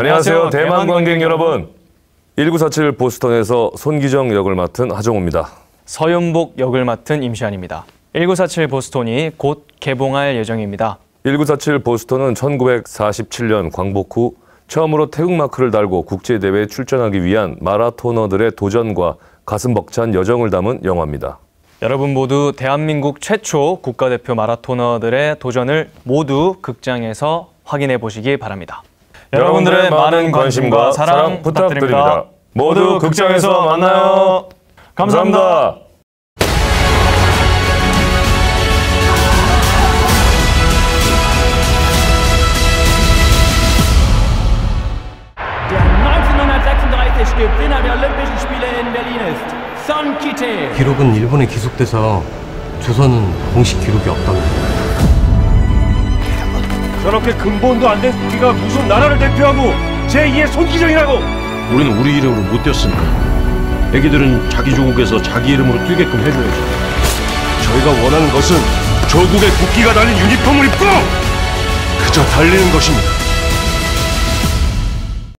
안녕하세요. 대만 관객 여러분. 1947 보스턴에서 손기정 역을 맡은 하정우입니다. 서윤복 역을 맡은 임시안입니다. 1947 보스톤이 곧 개봉할 예정입니다. 1947 보스턴은 1947년 광복 후 처음으로 태극 마크를 달고 국제대회에 출전하기 위한 마라토너들의 도전과 가슴 벅찬 여정을 담은 영화입니다. 여러분 모두 대한민국 최초 국가대표 마라토너들의 도전을 모두 극장에서 확인해 보시기 바랍니다. 여러분들의 많은 관심과 사랑 부탁드립니다. 모두 극장에서 만나요. 감사합니다. Der 1936 Gewinner der Olympischen Spiele in Berlin ist Son Kite. 기록은 일본에 기속돼서 조선은 공식 기록이 없답니다. 저렇게 근본도 안 된 새끼가 무슨 나라를 대표하고 제2의 손기정이라고! 우리는 우리 이름으로 못 뛰었으니까. 애기들은 자기 조국에서 자기 이름으로 뛰게끔 해줘야지. 저희가 원하는 것은 조국의 국기가 달린 유니폼을 입고 그저 달리는 것입니다